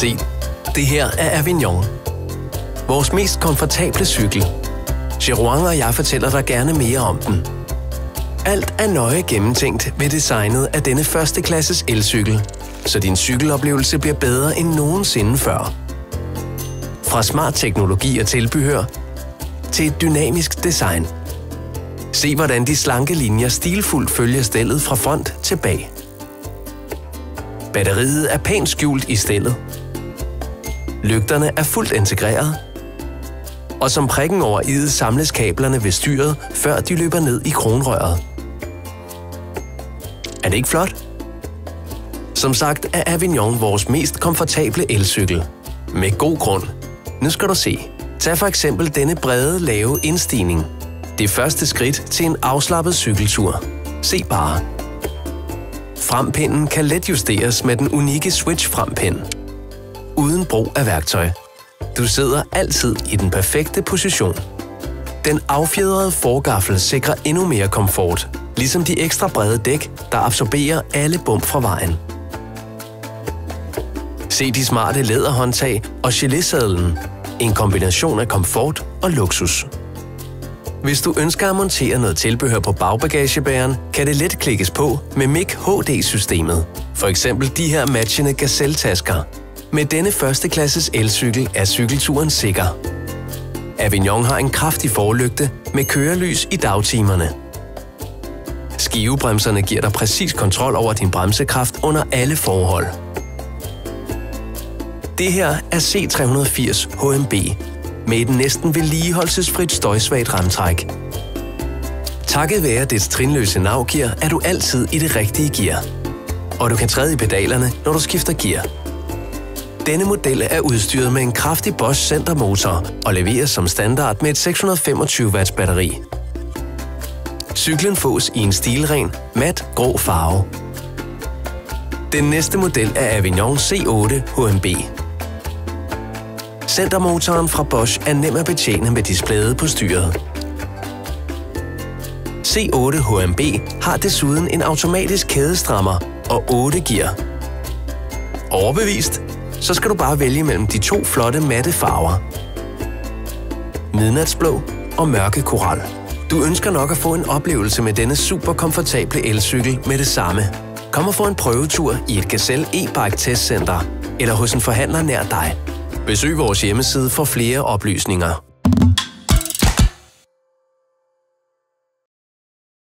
Se, det her er Avignon. Vores mest komfortable cykel. Jeroen og jeg fortæller dig gerne mere om den. Alt er nøje gennemtænkt ved designet af denne første klasses elcykel, så din cykeloplevelse bliver bedre end nogensinde før. Fra smart teknologi og tilbehør til et dynamisk design. Se hvordan de slanke linjer stilfuldt følger stellet fra front til bag. Batteriet er pænt skjult i stellet. Lygterne er fuldt integreret. Og som prikken over i'et samles kablerne ved styret, før de løber ned i kronrøret. Er det ikke flot? Som sagt er Avignon vores mest komfortable elcykel. Med god grund. Nu skal du se. Tag for eksempel denne brede, lave indstigning. Det første skridt til en afslappet cykeltur. Se bare. Frempinden kan let justeres med den unikke switch-frempind. Uden brug af værktøj. Du sidder altid i den perfekte position. Den affjedrede forgaffel sikrer endnu mere komfort, ligesom de ekstra brede dæk, der absorberer alle bump fra vejen. Se de smarte læderhåndtag og gelésadlen. En kombination af komfort og luksus. Hvis du ønsker at montere noget tilbehør på bagbagagebæren, kan det let klikkes på med MIG HD-systemet. For eksempel de her matchende Gazelle-tasker. Med denne første klasses elcykel er cykelturen sikker. Avignon har en kraftig forlygte med kørelys i dagtimerne. Skivebremserne giver dig præcis kontrol over din bremsekraft under alle forhold. Det her er C380 HMB med et næsten vedligeholdelsesfrit støjsvagt ramtræk. Takket være dets trinløse navgear er du altid i det rigtige gear. Og du kan træde i pedalerne, når du skifter gear. Denne model er udstyret med en kraftig Bosch centermotor og leveres som standard med et 625 watts batteri. Cyklen fås i en stilren, mat grå farve. Den næste model er Avignon C8 HMB. Centermotoren fra Bosch er nem at betjene med displayet på styret. C8 HMB har desuden en automatisk kædestrammer og 8 gear. Overbevist? Så skal du bare vælge mellem de to flotte matte farver. Midnatsblå og mørke koral. Du ønsker nok at få en oplevelse med denne super komfortable elcykel med det samme. Kom og få en prøvetur i et Gazelle e-bike testcenter eller hos en forhandler nær dig. Besøg vores hjemmeside for flere oplysninger.